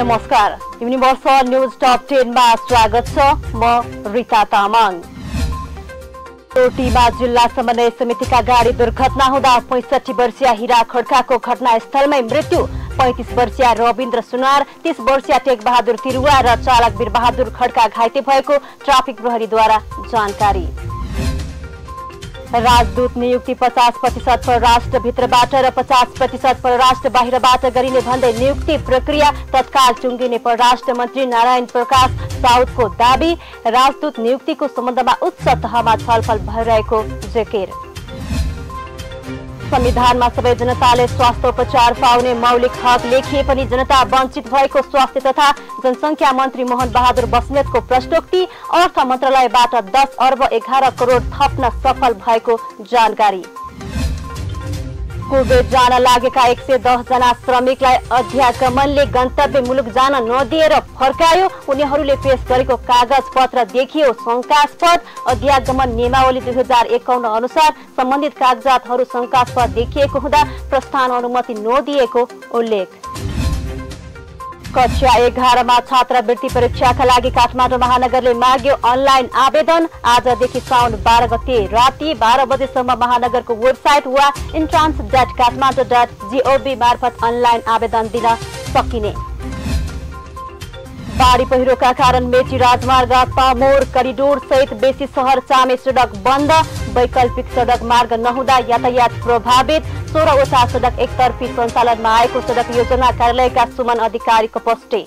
नमस्कार universal news top टेनमा स्वागत छ म रिता तामाङ टोटीमा जिल्ला समन्वय समितिका गाडी दुर्घटना हुँदा पैँसठी वर्षीय हिरा खड्काको घटनास्थलमै मृत्यु पैँतिस वर्षीय रविन्द्र सुनार तीस वर्षीय टेक बहादुर तिरुवा र चालक वीर बहादुर खड्का घाइते भएको ट्राफिक प्रहरीद्वारा जानकारी राजदूत नियुक्ति पचास प्रतिशत परराष्ट्रभित्रबाट र पचास प्रतिशत परराष्ट्र बाहिरबाट गरिने भन्दै नियुक्ति प्रक्रिया तत्काल टुङ्गिने परराष्ट्र मन्त्री नारायण प्रकाश साउदको दावी। राजदूत नियुक्तिको सम्बन्धमा उच्च तहमा छलफल भइरहेको जेकेर। संविधानमा सबै जनताले स्वास्थ्य उपचार पाउने मौलिक हक लेखिए पनि जनता वञ्चित भएको स्वास्थ्य तथा जनसङ्ख्या मन्त्री मोहन बहादुर बस्नेतको प्रश्नोक्ति अर्थ मन्त्रालयबाट दस अर्ब एघार करोड थप्न सफल भएको जानकारी। कुवेत जान लागेका एक सय जना श्रमिकलाई अध्यागमनले गन्तव्य मुलुक जान नदिएर फर्कायो। उनीहरूले पेश गरेको कागज पत्र देखियो। शङ्कास्पद अध्यागमन नियमावली दुई हजार एकाउन्न अनुसार सम्बन्धित कागजातहरू शङ्कास्पद देखिएको हुँदा प्रस्थान अनुमति नदिएको उल्लेख। कक्षा एघारमा छात्रवृत्ति परीक्षाका लागि काठमाडौँ महानगरले माग्यो अनलाइन आवेदन। आजदेखि साउन बाह्र गते राति बाह्र बजेसम्म महानगरको वेबसाइट वा इन्ट्रान्स डट काठमाडौँ डट मार्फत अनलाइन आवेदन दिन सकिने। बाढी पहिरोका कारण मेची राजमार्ग पामोर करिडोर सहित बेसी सहर चामे सडक बन्द। वैकल्पिक सडक मार्ग नहुँदा यातायात प्रभावित। सोह्रवटा सडक एकतर्फी सञ्चालनमा आएको सडक योजना कार्यालयका सुमन अधिकारीको पोस्टे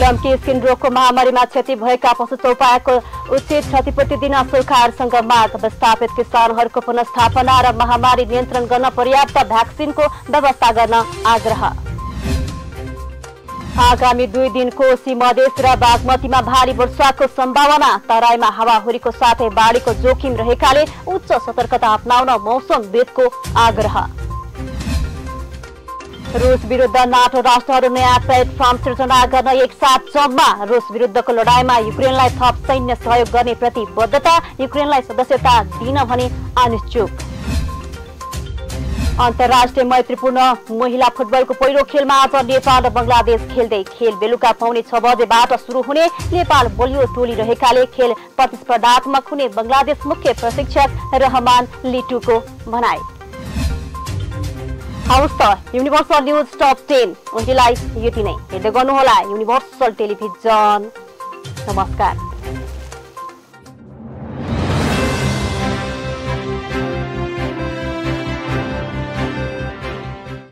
लम्की स्किन रोगको महामारीमा क्षति भएका पशु चौपायाको उचित क्षतिपूर्ति दिन सरकारसँग माग विस्थापित किसानहरूको पुनस्थापना र महामारी नियन्त्रण गर्न पर्याप्त भ्याक्सिनको व्यवस्था गर्न आग्रह। आगामी दुई दिन कोशी र बागमतीमा भारी वर्षाको सम्भावना। तराईमा हावाहुरीको साथै बाढीको जोखिम रहेकाले उच्च सतर्कता अप्नाउन मौसमविदको आग्रह। रुस विरुद्ध नाटो राष्ट्रहरू नयाँ प्लेटफर्म सिर्जना गर्न एक साथ जम्मा। रुस विरुद्धको लडाईँमा युक्रेनलाई थप सैन्य सहयोग गर्ने प्रतिबद्धता युक्रेनलाई सदस्यता दिन भने अनिश्चुक अन्तर्राष्ट्रिय मैत्रीपूर्ण महिला फुटबलको पहिलो खेलमा आज नेपाल र बङ्गलादेश खेल्दै खेल बेलुका पाउने छ बजेबाट सुरु हुने नेपाल बलियो टोली रहेकाले खेल प्रतिस्पर्धात्मक हुने बङ्गलादेश मुख्य प्रशिक्षक रहमान लिटुको भनाई। हवस् त युनिभर्सल न्युज टप टेन। उनीलाई यति नै। हेर्दै गर्नुहोला युनिभर्सल टेलिभिजन। नमस्कार।